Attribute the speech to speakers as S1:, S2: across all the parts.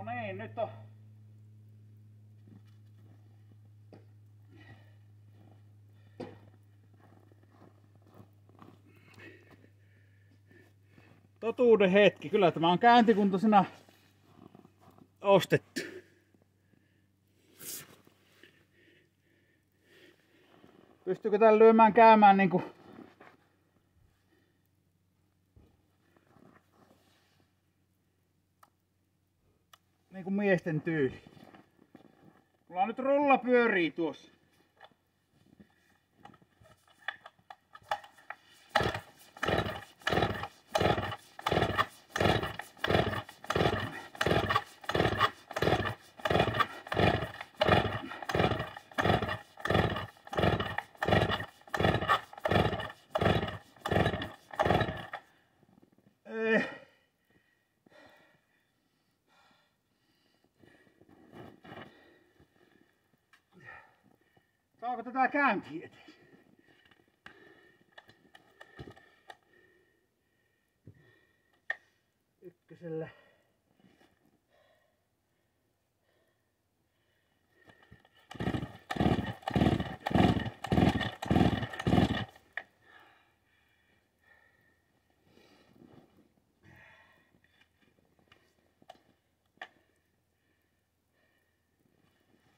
S1: No niin, nyt on totuuden hetki. Kyllä tämä on käyntikuntoisena ostettu. Pystyykö tällä lyömään käymään niinku niinku miesten tyyli. Mulla on nyt rulla pyörii tuossa. Saako tätä käyntiin eteen? Ykkösellä.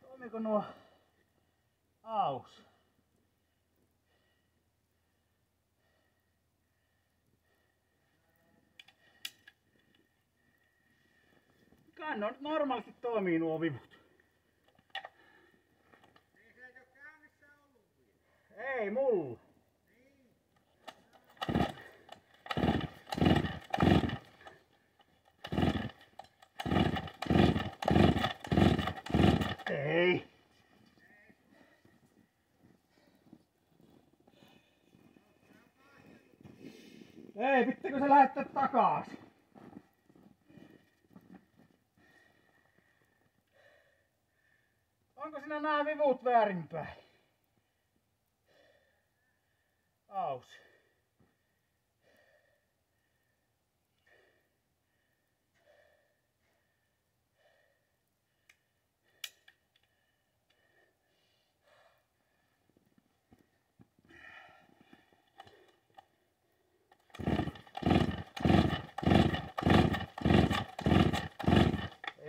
S1: Toimiko nuo aus? Kai no, normaalisti toimii nuo vivut. Ei mulla. Ei. Ei, pitääkö se lähettää takaisin? Onko sinä nämä vivut väärinpäin? Aus.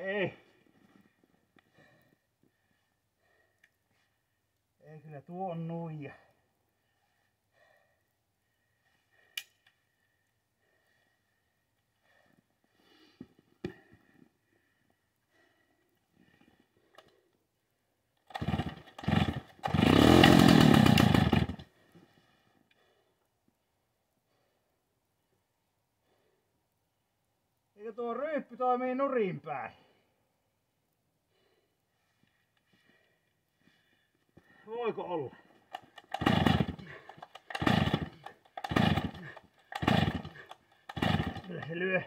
S1: Ei. Ei kyllä tuo on nuija. Eikö tuo ryyppy toimii nurin päin? Voiko olla? Kyllä se lyö.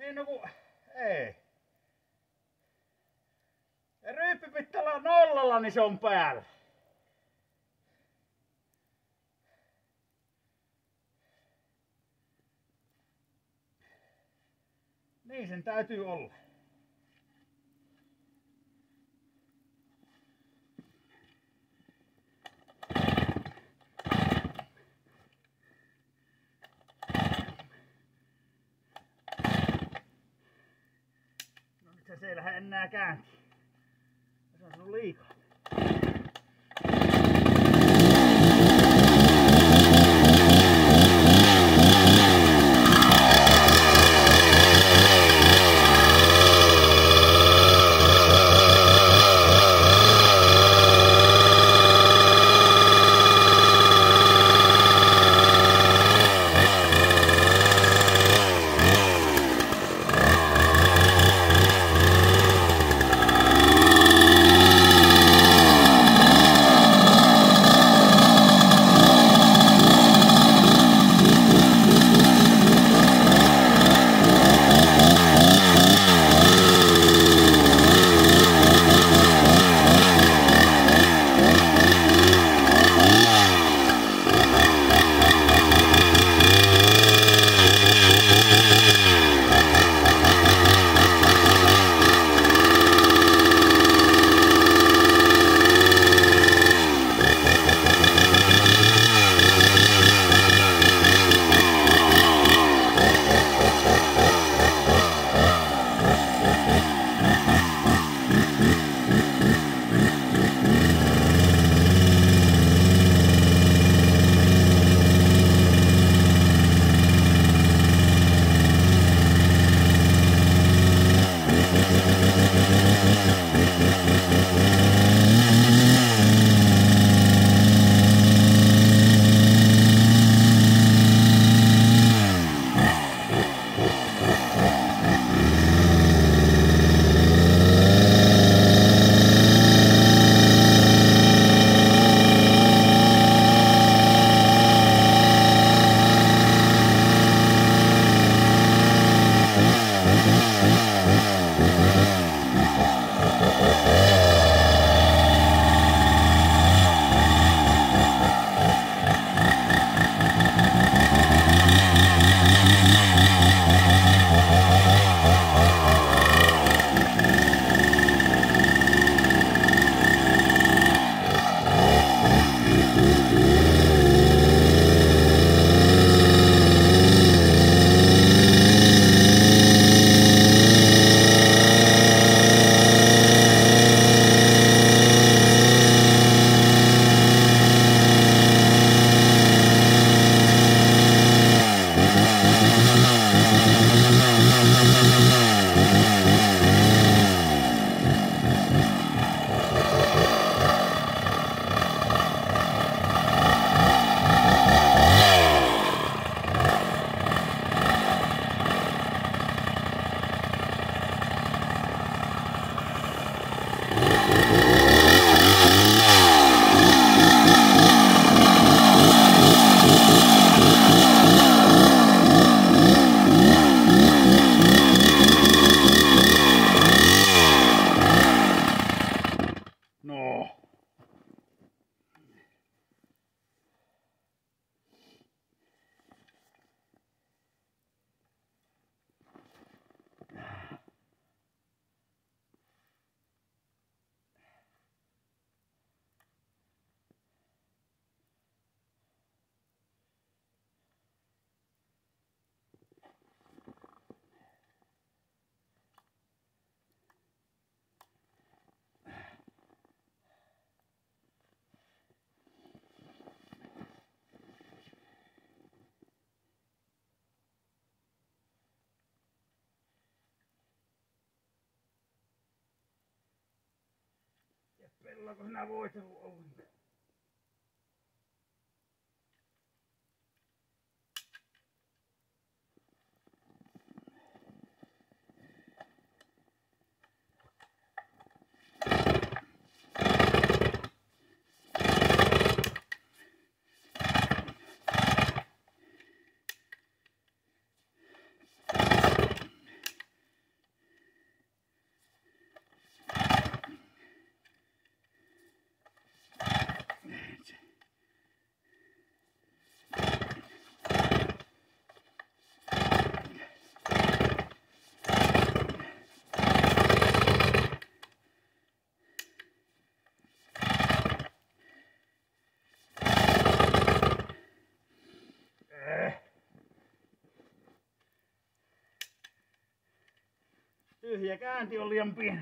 S1: Niin no ku... Ei. Ja ryyppy pitää olla nollalla, niin se on päällä. Niin sen täytyy olla. No nyt se ei lähde enää käyntiin. Se on sun liikaa. Better luck with another voice. Tyhjä käänti on liian pieni.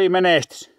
S1: Oli menestys.